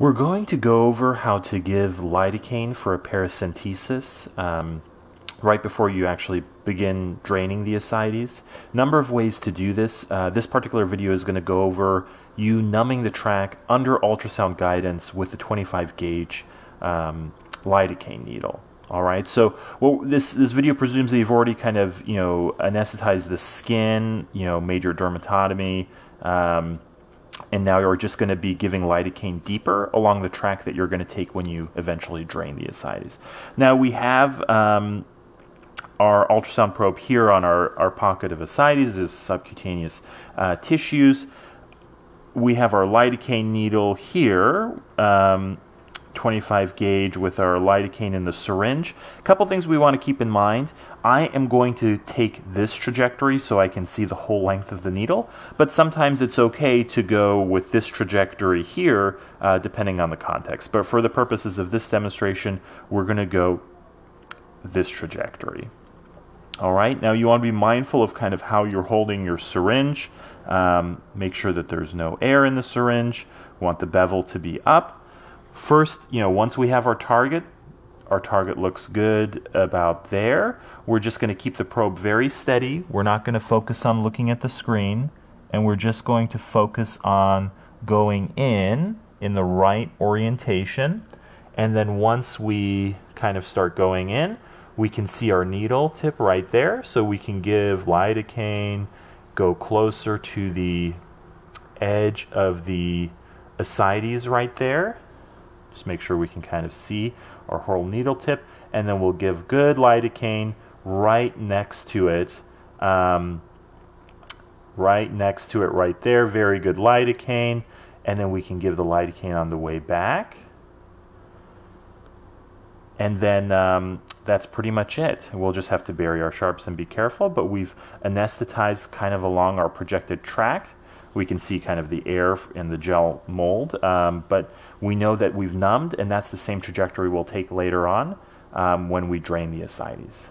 We're going to go over how to give lidocaine for a paracentesis um, right before you actually begin draining the ascites. Number of ways to do this. Uh, this particular video is going to go over you numbing the track under ultrasound guidance with the 25 gauge um, lidocaine needle. All right, so well, this this video presumes that you've already kind of you know anesthetized the skin, you know, made your dermatotomy, um, and now you're just going to be giving lidocaine deeper along the track that you're going to take when you eventually drain the ascites. Now we have um, our ultrasound probe here on our, our pocket of ascites, is subcutaneous uh, tissues. We have our lidocaine needle here. Um, 25 gauge with our lidocaine in the syringe. A couple things we want to keep in mind. I am going to take this trajectory so I can see the whole length of the needle, but sometimes it's okay to go with this trajectory here uh, depending on the context. But for the purposes of this demonstration, we're going to go this trajectory. All right, now you want to be mindful of kind of how you're holding your syringe. Um, make sure that there's no air in the syringe. We want the bevel to be up First, you know, once we have our target, our target looks good about there. We're just going to keep the probe very steady. We're not going to focus on looking at the screen, and we're just going to focus on going in in the right orientation. And then once we kind of start going in, we can see our needle tip right there. So we can give lidocaine, go closer to the edge of the ascites right there just make sure we can kind of see our whole needle tip. And then we'll give good lidocaine right next to it. Um, right next to it right there. Very good lidocaine. And then we can give the lidocaine on the way back. And then um, that's pretty much it. We'll just have to bury our sharps and be careful, but we've anesthetized kind of along our projected track we can see kind of the air in the gel mold. Um, but we know that we've numbed, and that's the same trajectory we'll take later on um, when we drain the ascites.